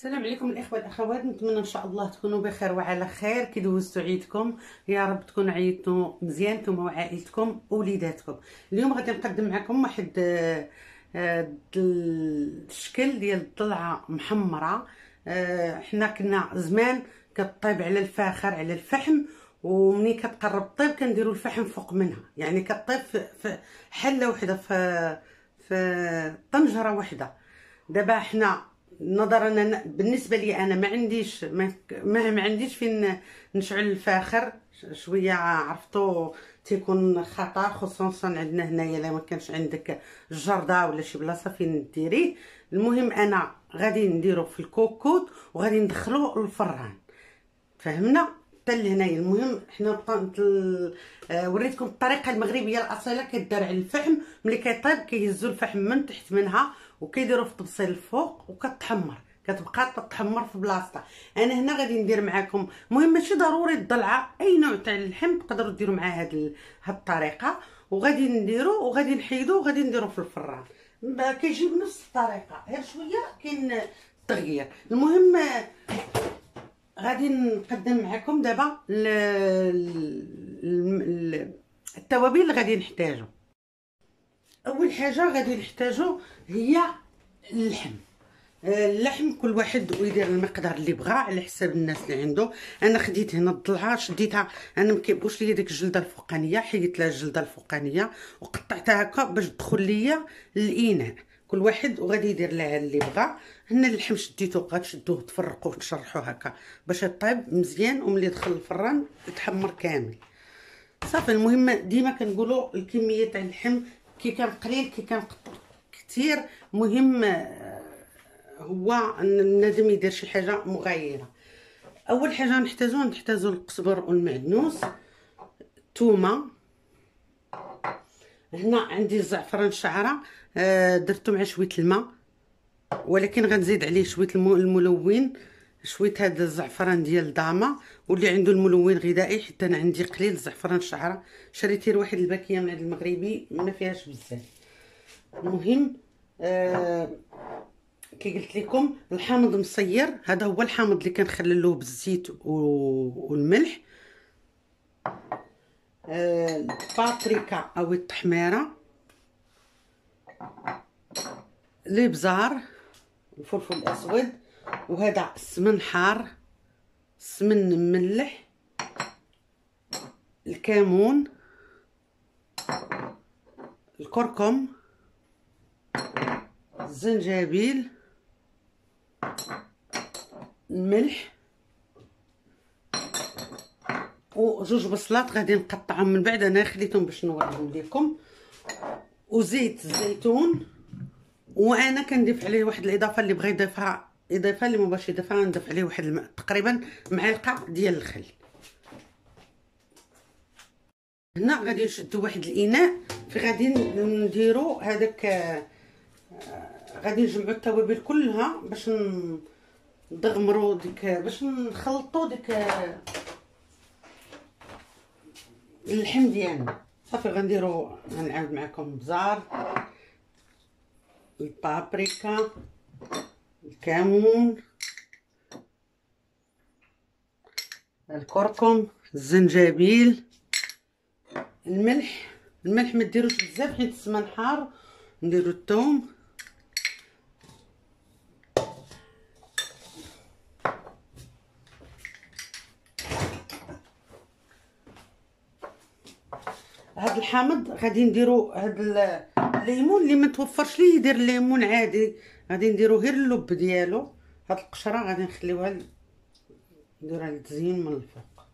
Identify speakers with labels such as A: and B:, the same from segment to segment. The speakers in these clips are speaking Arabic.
A: السلام عليكم الإخوة الأخوات نتمنى إن شاء الله تكونوا بخير وعلى خير. كي دوزتوا عيدكم يا رب تكونوا عيدتوا مزيان نتوما وعائلتكم ووليداتكم اليوم غادي نقدم معكم واحد آه، آه، الشكل ديال الضلعه محمرة. آه، حنا كنا زمان كطيب على الفاخر على الفحم ومني كتقرب الطيب كنديروا الفحم فوق منها. يعني كطيب في حلة وحدة في في طنجرة وحدة. دابا حنا نظرا أنا بالنسبة لي أنا ما عنديش ما, ما عنديش فين نشعل الفاخر. شوية عرفتو تيكون خطر خصوصا عندنا هنايا إلا ما كانش عندك الجرده ولا شي بلاصة فين ديريه. المهم أنا غادي نديرو في الكوكوت وغادي ندخلو للفران. فهمنا؟ لهنايا. المهم حنا آه، وريتكم الطريقة المغربية الأصيلة كدار على الفحم. ملي كيطيب كيهزوا الفحم من تحت منها وكيديروا في الطبسيل الفوق وكتحمر. كتبقى تتحمر في بلاصتها. أنا هنا غادي ندير معكم المهم ماشي ضروري الضلعة أي نوع تاع اللحم تقدروا ديروا مع هاد هاد الطريقة. وغادي نديرو وغادي نحيدو وغادي نديرو في الفران. كيجي بنفس الطريقة. غير شوية كاين التغيير المهم غادي نقدم معكم دابا التوابل اللي غادي نحتاجو. أول حاجة غادي نحتاجو هي اللحم. اللحم كل واحد ويدير المقدار اللي بغا على حساب الناس اللي عنده. أنا خديت هنا الضلعة شديتها أنا ما كيبغوش ليا ديك الجلدة الفوقانية حيدت لها الجلدة الفوقانية وقطعتها هكا باش تدخل ليا الإناء. كل واحد وغادي يدير لها اللي بغا. هنا اللحم شديتو غتشدوه تفرقوه تشرحوه هكا باش يطيب مزيان وملي يدخل الفران يتحمر كامل. صافي المهم ديما كنقولوا الكمية تاع اللحم كي كان قليل كي كان كثير مهم آه، هو إن النادم يدير شي حاجة مغايرة. أول حاجة نحتاجو نحتاجو القزبر والمعدنوس الثومه هنا عندي الزعفران شعرة. درتو مع شوية الماء ولكن غنزيد عليه شوية الملون شوية هذا الزعفران ديال داما واللي عنده الملون غذائي حتى أنا عندي قليل الزعفران شعره شريتي واحد الباكية من عند المغربي ما فيهاش بزاف. المهم آه كي قلت لكم الحامض مصير هذا هو الحامض اللي كنخللوه بالزيت والملح. آه البابريكا أو التحميرة. الابزار الفلفل الاسود وهذا السمن حار السمن مملح الكمون الكركم الزنجبيل الملح وجوج بصلات غادي نقطعهم من بعد. أنا خليتهم باش نوريهم لكم وزيت الزيتون. وأنا كنضيف عليه واحد الاضافه اللي بغى يضيفها اضافه اللي مبغاش يضيفها نضيف عليه واحد الم... تقريبا معلقة ديال الخل. هنا غادي نشدو واحد الإناء في غادي نديرو هذاك آه غادي نجمعو التوابل كلها باش نضغمرو ديك باش نخلطو ديك اللحم ديالنا. صافي غنديرو غنعاود معكم البزار البابريكا الكمون الكركم الزنجبيل الملح الملح ما ديروش بزاف حيت السمن حار نديرو الثوم هاد الحامض غادي نديرو هاد الليمون اللي ما توفرش ليه يدير الليمون عادي. غادي نديرو غير اللب ديالو. هاد القشرة غادي نخليوها نديرها للتزيين من الفوق.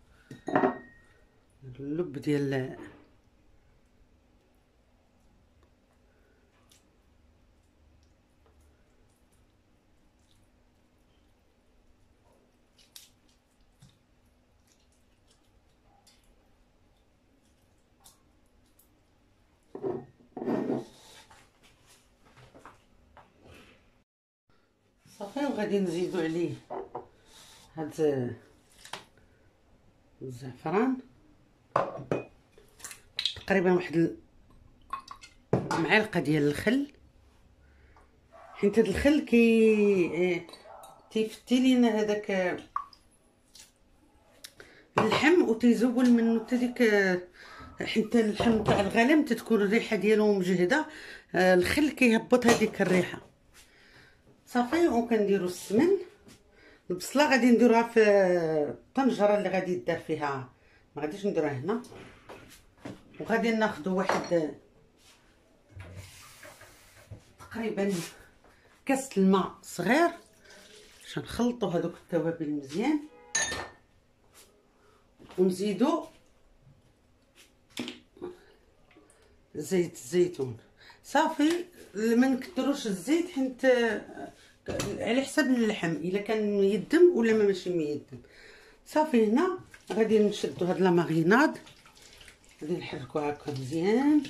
A: اللب ديال وغادي نزيدو عليه هاد الزعفران. تقريبا واحد معلقة ديال الخل. حيت هاد الخل كي تيفتي لينا هذاك اللحم وتيزول منه حتى ديك حتى اللحم تاع الغلم تتكون الريحة ديالو مجهده الخل كيهبط هذيك الريحة. صافي وكنديروا السمن البصله غادي نديروها في الطنجره اللي غادي يدار فيها. ما غاديش نديروها هنا. وغادي ناخذ واحد تقريبا كاس الماء صغير. باش نخلطوا هذوك التوابل مزيان. ونزيدو زيت الزيتون صافي ما نكثروش الزيت حيت على حساب اللحم إلا كان ميدم ولا ما ماشي ميدم صافي هنا غادي نشدو هاد لا ماريناد. غادي نحركو هكا مزيان.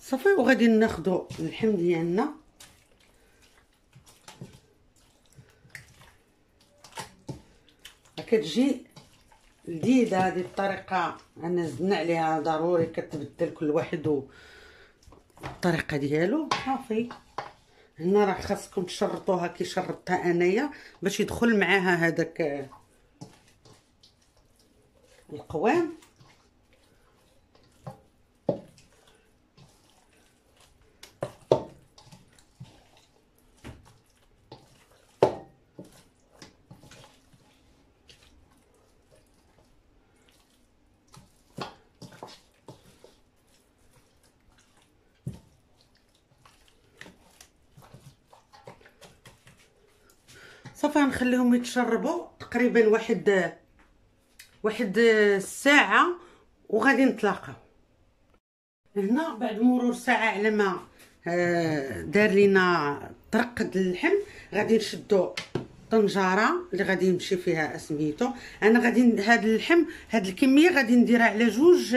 A: صافي وغادي ناخدو اللحم ديالنا. كتجي لذيذة هذه الطريقة. أنا زدنا عليها ضروري كتبدل كل واحد الطريقة ديالو. صافي. هنا راه خاصكم تشرطوها كي شرطتها أنايا باش يدخل معاها هذاك القوام. صافي غنخليهم يتشربوا تقريبا واحد واحد الساعة وغادي نتلاقاو. هنا بعد مرور ساعة على ما آه، دار لينا ترقد اللحم غادي نشدو طنجرة اللي غادي نمشي فيها سميتو. أنا غادي هاد اللحم هاد الكمية غادي نديرها على جوج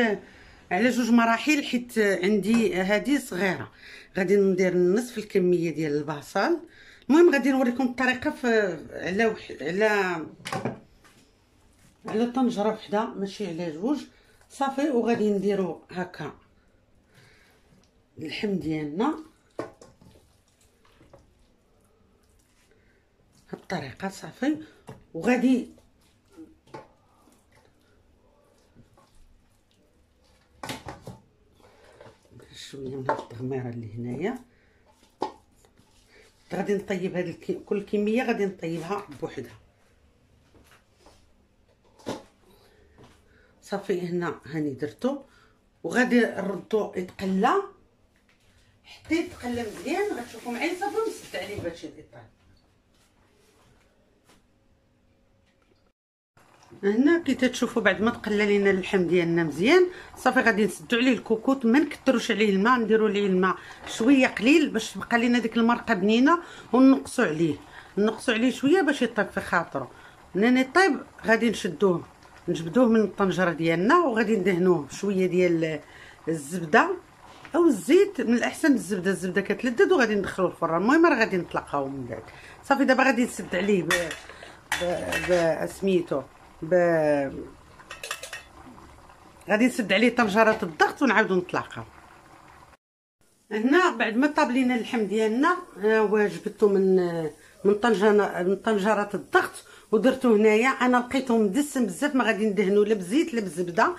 A: على جوج مراحل حيت عندي هذه صغيرة. غادي ندير نصف الكمية ديال البصل. المهم غادي نوريكم الطريقة في على وح... على على طنجرة وحدة ماشي على جوج صافي وغادي نديرو هكا اللحم ديالنا. الطريقة صافي وغادي شوية من هاد التغميره اللي هنايا. غادي نطيب هاد الكي... كل كمية غادي نطيبها بوحدها. صافي هنا هاني درتو. وغادي نردو يتقلى. حتى يتقلى مزيان غتشوفوا معايا صافي نسد عليه باش يطيب. هنا كي تتشوفوا بعد ما تقلى لينا اللحم ديالنا مزيان صافي غادي نسدو عليه الكوكوط ما نكثروش عليه الماء نديروا عليه الماء شوية قليل باش تبقى لينا ديك المرقة بنينة ونقصوا عليه. نقصوا عليه شوية باش يطيب في خاطره منين يطيب غادي نشدوه. نجبدوه من الطنجرة ديالنا وغادي ندهنوه شوية ديال الزبدة أو الزيت من الأحسن الزبدة الزبدة كتلذذ وغادي ندخلوه الفران المهم راه غادي نطلقاو من بعد. صافي دابا غادي نسد عليه ب ب سميتو. ب غادي نسد عليه طنجرة الضغط ونعاودو نطلقاو هنا بعد ما طاب لينا اللحم ديالنا ها هو جبدته من من طنجرة من طنجرة الضغط ودرتو هنايا. أنا لقيته مدسم بزاف ما غادي ندهنو لا بزيت لا بزبدة.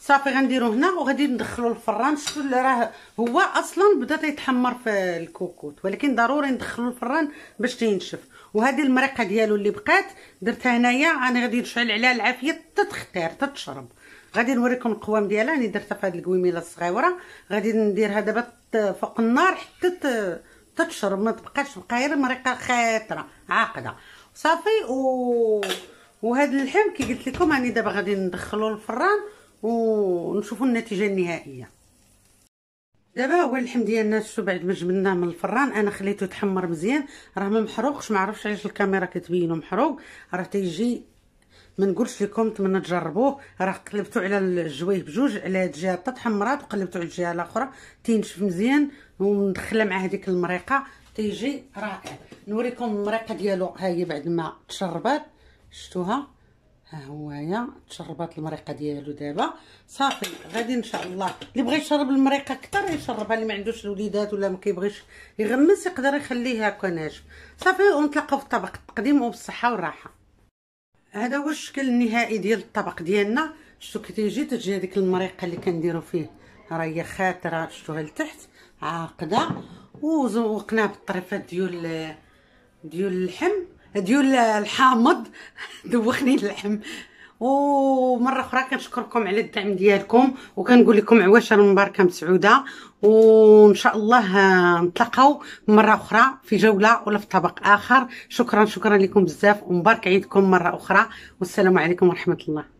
A: صافي غنديرو هنا وغادي ندخلو الفران. شفتوا راه هو أصلا بدا تيتحمر في الكوكوت ولكن ضروري ندخلو الفران باش تينشف. وهذه المرقه ديالو اللي بقات درتها هنايا. أنا غادي نشعل عليها العافية تتختار تتشرب. غادي نوريكم القوام ديالها. راني درتها في هذه القويميلة الصغيرة. غادي نديرها دابا فوق النار حتى تتشرب. ما تبقاش بقى غير مرقه خاطرة عاقدة. صافي و وهذا اللحم كي قلت لكم راني دابا غادي ندخلو الفران. ونشوفوا النتيجة النهائية. دابا هو اللحم ديالنا شفتوا بعد ما جبناه من الفران أنا خليته يتحمر مزيان راه ما محروقش ما عرفتش علاش الكاميرا كتبينو محروق راه تيجي ما نقولش لكم تمنى تجربوه راه قلبتو على الجويه بجوج على هاد الجهة تحمرات وقلبتو على الجهة الأخرى تينشف مزيان وندخلها مع هذيك المريقة تيجي رائع. نوريكم المريقة ديالو ها هي بعد ما تشربات شفتوها؟ ها هويا تشربات المريقة ديالو دابا. صافي غادي إن شاء الله. اللي بغى يشرب المريقة أكثر يشربها اللي ما عندوش الوليدات ولا ما كيبغيش يغمس يقدر يخليه هكا ناشف. صافي ونتلاقاو في الطبق التقديم وبالصحة والراحة. هذا هو الشكل النهائي ديال الطبق ديالنا. شفتوا كي تيجي تجي هذيك المريقة اللي كنديرو فيه. راه هي خاطرة شفتوها لتحت؟ عاقدة. وزوقناها بالطريفات ديال ديال اللحم. ديال الحامض. دوخني اللحم. ومرة أخرى كنشكركم على الدعم ديالكم وكنقول لكم عواشر مباركه مسعودة. وإن شاء الله نتلاقاو مرة أخرى في جولة ولا في طبق آخر. شكرا شكرا لكم بزاف ومبارك عيدكم مرة أخرى. والسلام عليكم ورحمة الله.